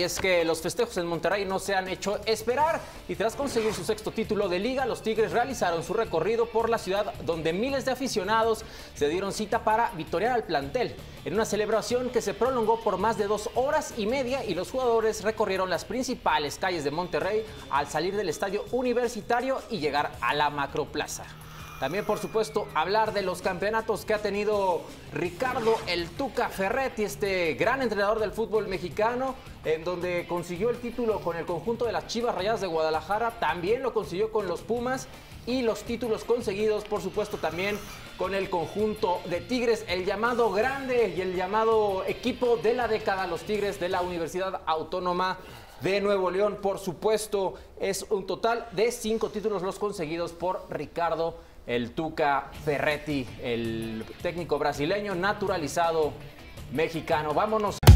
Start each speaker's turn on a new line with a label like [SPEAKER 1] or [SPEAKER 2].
[SPEAKER 1] Y es que los festejos en Monterrey no se han hecho esperar y tras conseguir su sexto título de liga, los Tigres realizaron su recorrido por la ciudad donde miles de aficionados se dieron cita para victoriar al plantel en una celebración que se prolongó por más de dos horas y media y los jugadores recorrieron las principales calles de Monterrey al salir del estadio universitario y llegar a la macroplaza. También, por supuesto, hablar de los campeonatos que ha tenido Ricardo El Tuca Ferretti, este gran entrenador del fútbol mexicano, en donde consiguió el título con el conjunto de las Chivas Rayadas de Guadalajara, también lo consiguió con los Pumas y los títulos conseguidos, por supuesto, también con el conjunto de Tigres, el llamado grande y el llamado equipo de la década, los Tigres de la Universidad Autónoma de Nuevo León, por supuesto, es un total de cinco títulos los conseguidos por Ricardo el Tuca Ferretti, el técnico brasileño naturalizado mexicano. Vámonos.